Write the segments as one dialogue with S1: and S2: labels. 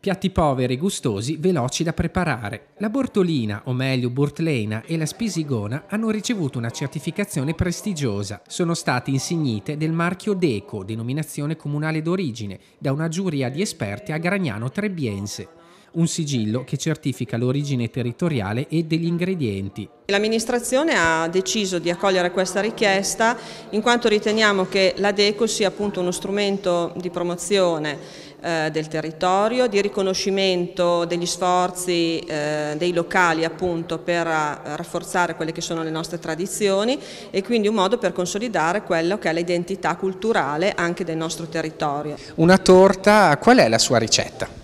S1: Piatti poveri, gustosi, veloci da preparare. La Bortolina, o meglio Bortleina, e la Spisigona hanno ricevuto una certificazione prestigiosa. Sono state insignite del marchio DECO, denominazione comunale d'origine, da una giuria di esperti a Gragnano Trebbiense un sigillo che certifica l'origine territoriale e degli ingredienti.
S2: L'amministrazione ha deciso di accogliere questa richiesta in quanto riteniamo che la DECO sia appunto uno strumento di promozione eh, del territorio, di riconoscimento degli sforzi eh, dei locali appunto per eh, rafforzare quelle che sono le nostre tradizioni e quindi un modo per consolidare quello che è l'identità culturale anche del nostro territorio.
S1: Una torta, qual è la sua ricetta?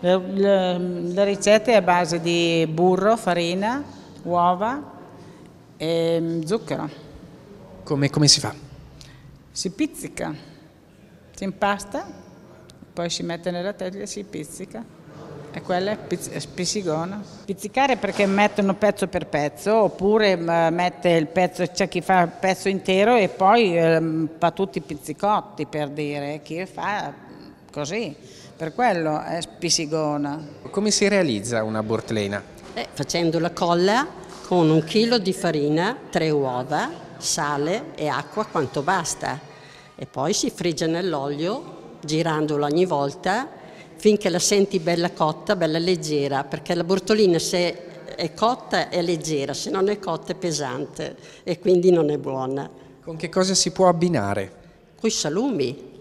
S3: La ricetta è a base di burro, farina, uova e mm, zucchero.
S1: Come, come si fa?
S3: Si pizzica, si impasta, poi si mette nella teglia e si pizzica. E quella è spisigona. Pizzicare perché mettono pezzo per pezzo, oppure mm, mette il pezzo, c'è chi fa il pezzo intero e poi eh, fa tutti i pizzicotti per dire, chi fa così per quello è spisigona.
S1: Come si realizza una bortlena?
S4: Eh, facendo la colla con un chilo di farina, tre uova, sale e acqua quanto basta e poi si frigge nell'olio girandolo ogni volta finché la senti bella cotta, bella leggera, perché la bortolina se è cotta è leggera, se non è cotta è pesante e quindi non è buona.
S1: Con che cosa si può abbinare?
S4: Con i salumi,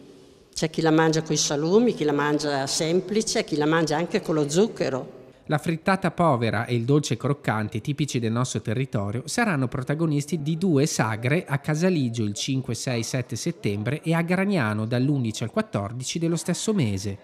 S4: c'è chi la mangia con i salumi, chi la mangia semplice, chi la mangia anche con lo zucchero.
S1: La frittata povera e il dolce croccante tipici del nostro territorio saranno protagonisti di due sagre a Casaligio il 5, 6, 7 settembre e a Gragnano dall'11 al 14 dello stesso mese.